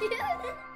Yeah.